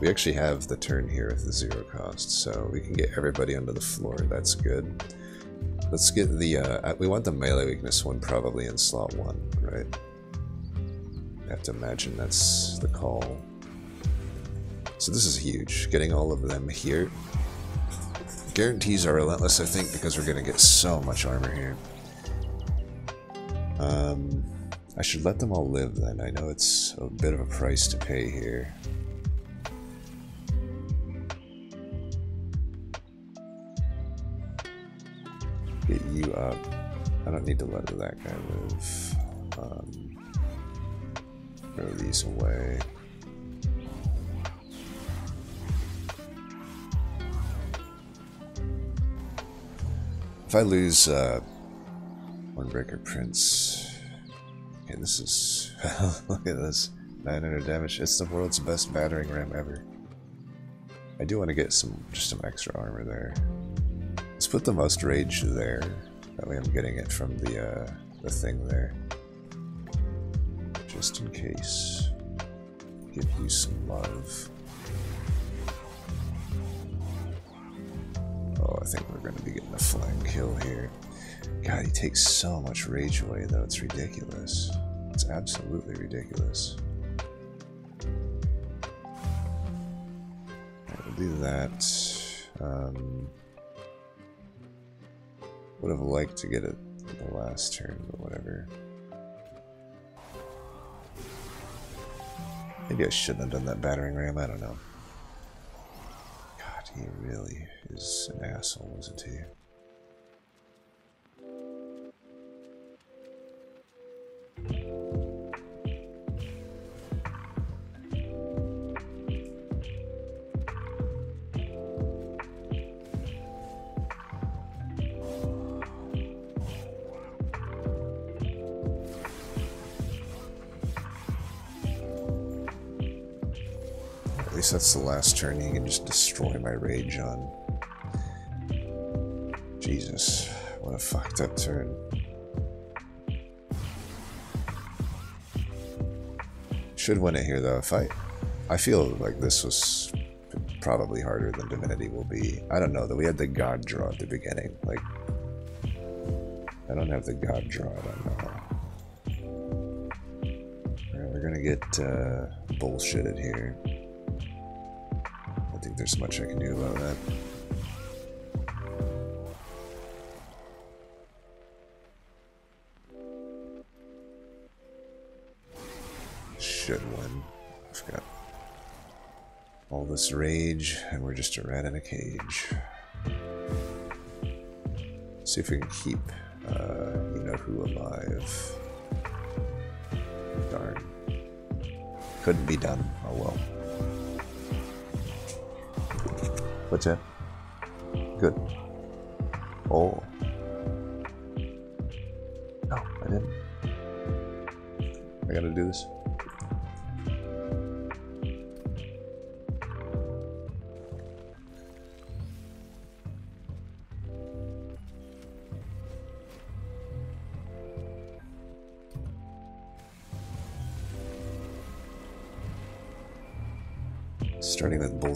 We actually have the turn here with the zero cost, so we can get everybody under the floor. That's good. Let's get the, uh, we want the melee weakness one probably in slot one, right? I have to imagine that's the call. So this is huge, getting all of them here. Guarantees are relentless, I think, because we're going to get so much armor here. Um, I should let them all live then. I know it's a bit of a price to pay here. Need to let that guy live. Um, throw these away. If I lose uh, one Breaker Prince, okay, this is [laughs] look at this 900 damage. It's the world's best battering ram ever. I do want to get some just some extra armor there. Let's put the most rage there. That way I'm getting it from the, uh, the thing there. Just in case. Give you some love. Oh, I think we're going to be getting a flying kill here. God, he takes so much rage away, though. It's ridiculous. It's absolutely ridiculous. Right, we'll do that. Um, would have liked to get it the last turn, but whatever. Maybe I shouldn't have done that battering ram, I don't know. God, he really is an asshole, isn't he? That's the last turn he can just destroy my rage on. Jesus, what a fucked up turn. Should win it here though. If I, I feel like this was probably harder than Divinity will be. I don't know that We had the God draw at the beginning. Like, I don't have the God draw. I don't know. Right, we're gonna get uh, bullshitted here there's much I can do about that. Should win. I've got all this rage, and we're just a rat in a cage. Let's see if we can keep uh, you know who alive. Darn. Couldn't be done. Oh well. What's that? Good. Oh.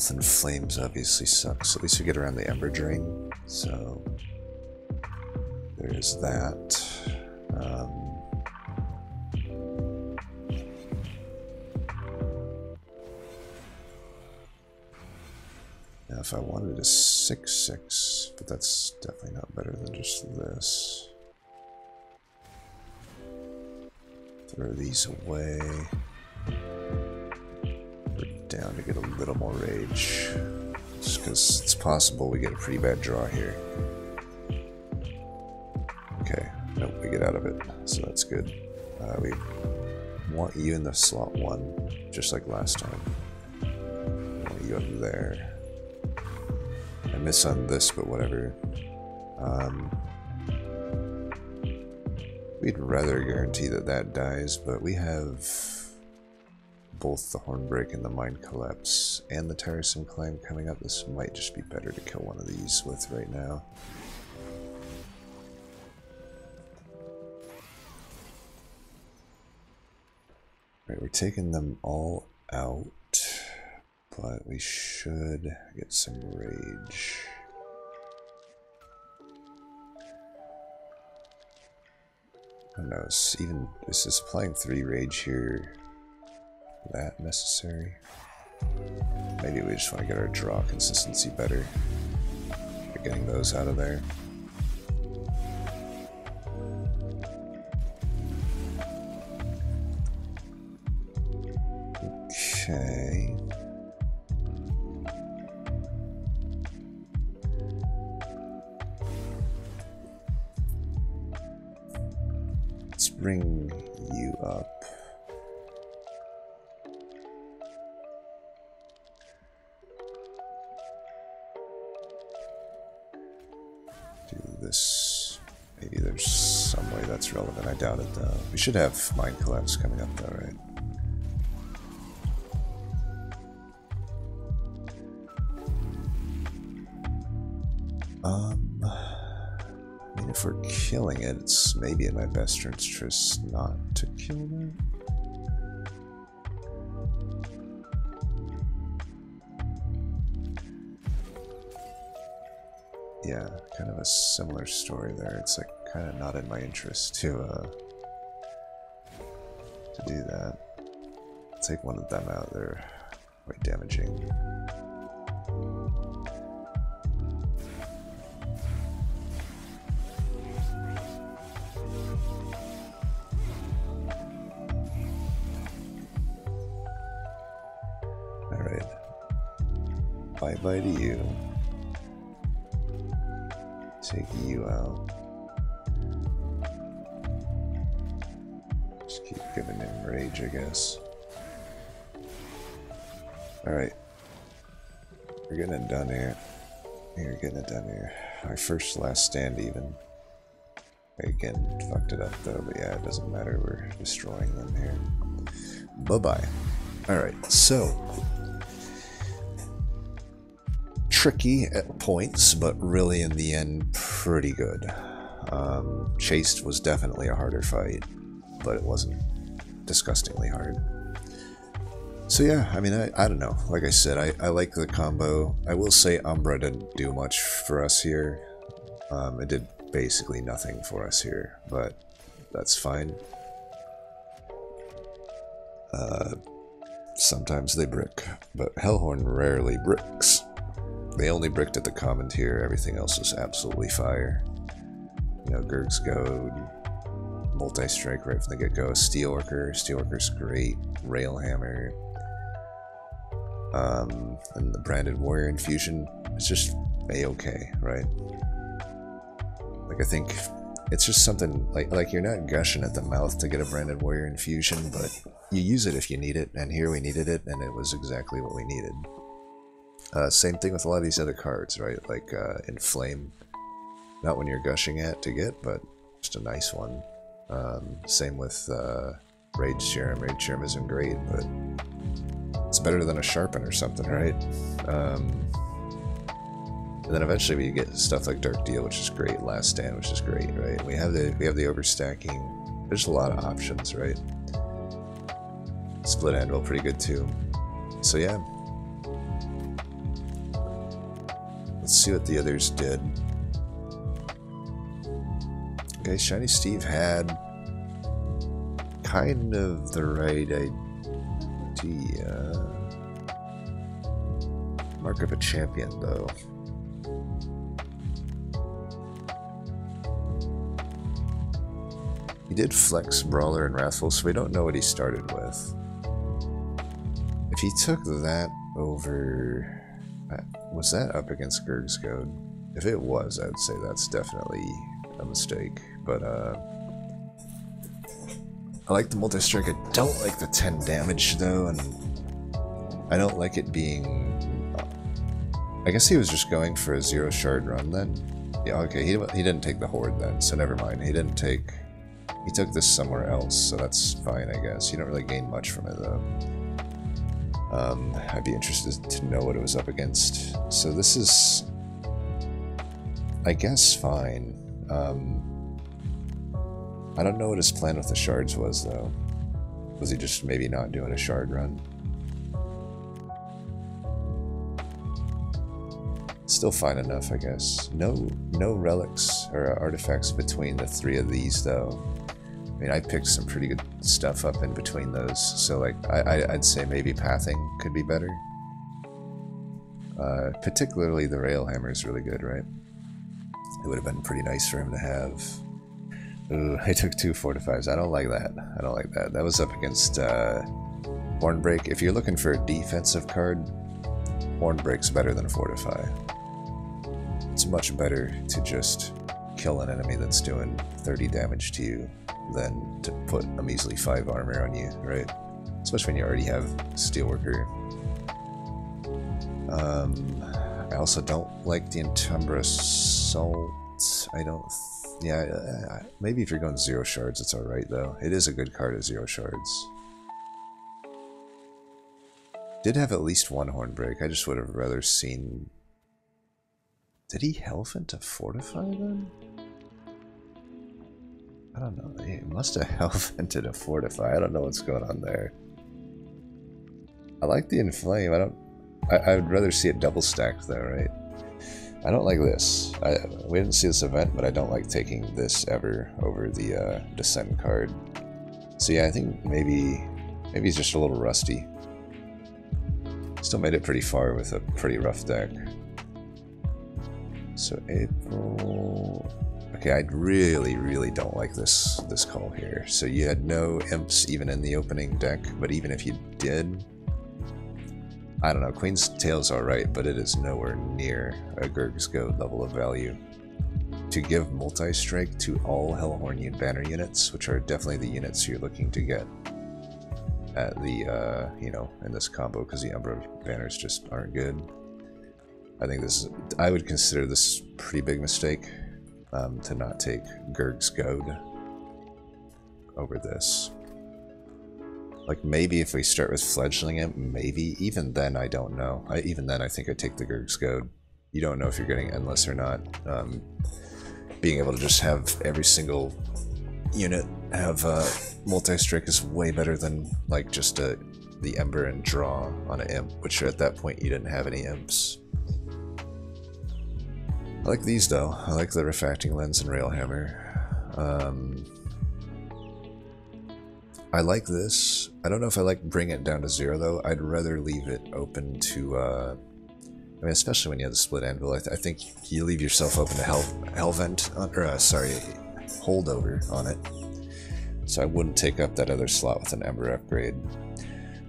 Both Inflames obviously sucks. At least we get around the Ember Drain. So there's that. Um, now if I wanted a 6-6, but that's definitely not better than just this. Throw these away down to get a little more rage. Just because it's possible we get a pretty bad draw here. Okay, nope, we get out of it, so that's good. Uh, we want you in the slot one, just like last time. want you up there. I miss on this, but whatever. Um, we'd rather guarantee that that dies, but we have both the Hornbreak and the Mind Collapse and the Tiresome Climb coming up. This might just be better to kill one of these with right now. Right, we're taking them all out, but we should get some rage. Who knows? Even this is playing three rage here that necessary. Maybe we just want to get our draw consistency better. By getting those out of there. Okay. Let's bring doubt it, though. We should have Mind Collapse coming up, though, right? Um, I mean, if we're killing it, it's maybe in my best interest not to kill them. yeah, kind of a similar story there. It's like kind of not in my interest to uh, to do that. Take one of them out. They're quite damaging. Alright. Bye bye to you take you out. Giving him rage, I guess. Alright. We're getting it done here. We're getting it done here. Our first last stand even. Again, fucked it up though, but yeah, it doesn't matter. We're destroying them here. Bye-bye. Alright, so tricky at points, but really in the end, pretty good. Um, Chaste was definitely a harder fight, but it wasn't disgustingly hard. So yeah, I mean, I, I don't know. Like I said, I, I like the combo. I will say Umbra didn't do much for us here. Um, it did basically nothing for us here, but that's fine. Uh, sometimes they brick, but Hellhorn rarely bricks. They only bricked at the common tier, everything else was absolutely fire. You know, Gurg's Goad, multi-strike right from the get-go. Steelworker, Steelworker's great. Railhammer, um, and the branded warrior infusion. It's just a-okay, right? Like I think it's just something like like you're not gushing at the mouth to get a branded warrior infusion, but you use it if you need it. And here we needed it, and it was exactly what we needed. Uh, same thing with a lot of these other cards, right? Like uh, Inflame. Not when you're gushing at to get, but just a nice one. Um, same with uh, Rage Serum. Rage Serum isn't great, but it's better than a Sharpen or something, right? Um, and then eventually we get stuff like Dark Deal, which is great. Last Stand, which is great, right? We have the we have the overstacking. There's a lot of options, right? Split Anvil, pretty good too. So yeah. Let's see what the others did. Okay, Shiny Steve had kind of the right idea. Mark of a champion, though. He did flex Brawler and Wrathful, so we don't know what he started with. If he took that over... Was that up against Gurg's Goad? If it was, I would say that's definitely a mistake. But, uh... I like the multi-strike. I don't like the 10 damage, though, and... I don't like it being... I guess he was just going for a zero shard run then. Yeah, okay, he, he didn't take the horde then, so never mind. He didn't take... He took this somewhere else, so that's fine, I guess. You don't really gain much from it, though. Um, I'd be interested to know what it was up against. So this is... I guess fine. Um, I don't know what his plan with the shards was, though. Was he just maybe not doing a shard run? Still fine enough, I guess. No, no relics or artifacts between the three of these, though. I mean, I picked some pretty good stuff up in between those, so like, I, I'd say maybe pathing could be better. Uh, particularly the Railhammer is really good, right? It would have been pretty nice for him to have. Ooh, [laughs] I took two fortifies. I don't like that. I don't like that. That was up against uh, Hornbreak. If you're looking for a defensive card, Hornbreak's better than Fortify. It's much better to just kill an enemy that's doing 30 damage to you than to put a measly 5 armor on you, right? Especially when you already have Steelworker. Um, I also don't like the Entumbra Assault. I don't yeah, maybe if you're going zero shards, it's alright though. It is a good card at zero shards. Did have at least one Hornbreak. I just would have rather seen... Did he Helvent to Fortify then? I don't know. He must have [laughs] Helvented to Fortify. I don't know what's going on there. I like the Inflame. I don't... I, I would rather see it double stacked though, right? I don't like this. I, we didn't see this event, but I don't like taking this ever over the uh, Descent card. So yeah, I think maybe maybe he's just a little rusty. Still made it pretty far with a pretty rough deck. So April... Okay, I really, really don't like this this call here. So you had no imps even in the opening deck, but even if you did, I don't know, Queen's Tail's alright, but it is nowhere near a Gurg's Goad level of value. To give multi-strike to all Hellhornian banner units, which are definitely the units you're looking to get at the, uh, you know, in this combo, because the Umbra banners just aren't good. I think this, is, I would consider this pretty big mistake, um, to not take Gurg's Goad over this. Like, maybe if we start with fledgling it, maybe. Even then, I don't know. I, even then, I think I'd take the Gurg's Goad. You don't know if you're getting Endless or not. Um, being able to just have every single unit have uh, multi-strike is way better than, like, just a, the Ember and draw on an imp, which at that point you didn't have any imps. I like these, though. I like the Refracting Lens and Railhammer. Um, I like this. I don't know if I like bring it down to zero though. I'd rather leave it open to, uh, I mean, especially when you have the split anvil. I, th I think you leave yourself open to hell, Helvent, uh, or uh, sorry, holdover on it. so I wouldn't take up that other slot with an Ember upgrade.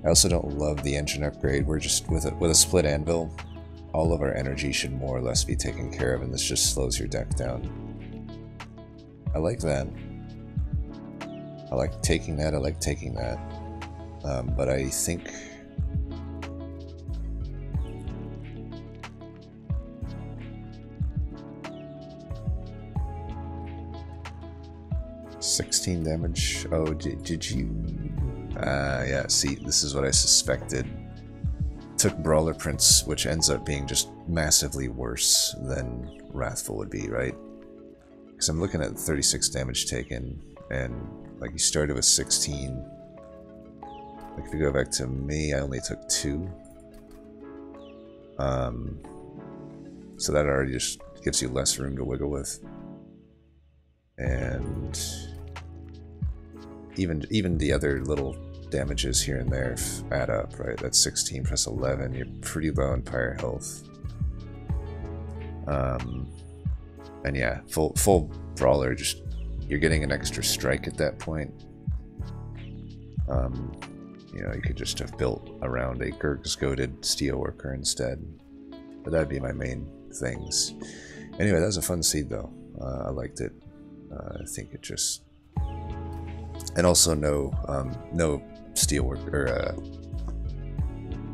I also don't love the engine upgrade. We're just with a, with a split anvil, all of our energy should more or less be taken care of, and this just slows your deck down. I like that. I like taking that. I like taking that. Um, but I think 16 damage. Oh, did, did you... Uh, yeah, see, this is what I suspected. Took Brawler Prince, which ends up being just massively worse than Wrathful would be, right? Because I'm looking at 36 damage taken, and like you started with 16. Like if you go back to me, I only took 2. Um, so that already just gives you less room to wiggle with. And even even the other little damages here and there add up, right? That's 16 plus 11. You're pretty low on fire health. Um, and yeah, full full brawler. Just you're getting an extra strike at that point. Um, you know, you could just have built around a Gurg's goaded steelworker instead. But that'd be my main things. Anyway, that was a fun seed though. Uh, I liked it. Uh, I think it just and also no um, no steelwork or uh,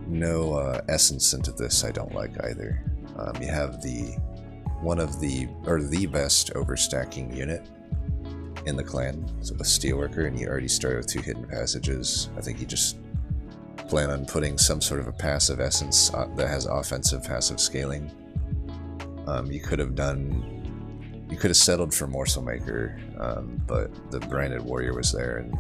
no uh, essence into this. I don't like either. Um, you have the one of the or the best overstacking unit in the clan, so a steelworker, and you already start with two hidden passages. I think you just plan on putting some sort of a passive essence uh, that has offensive passive scaling. Um, you could have done you could have settled for Morsel Maker, um, but the Branded Warrior was there, and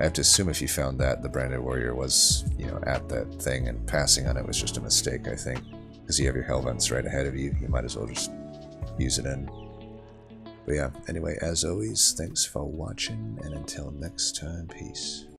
I have to assume if you found that, the Branded Warrior was, you know, at that thing, and passing on it was just a mistake, I think. Because you have your Hellvents right ahead of you, you might as well just use it in. But yeah, anyway, as always, thanks for watching, and until next time, peace.